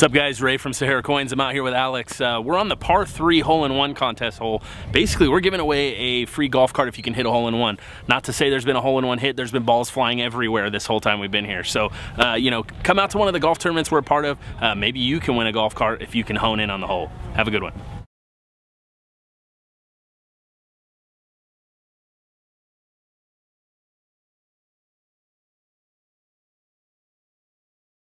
What's up guys, Ray from Sahara Coins. I'm out here with Alex. Uh, we're on the par three hole-in-one contest hole. Basically, we're giving away a free golf cart if you can hit a hole-in-one. Not to say there's been a hole-in-one hit, there's been balls flying everywhere this whole time we've been here. So, uh, you know, come out to one of the golf tournaments we're a part of. Uh, maybe you can win a golf cart if you can hone in on the hole. Have a good one.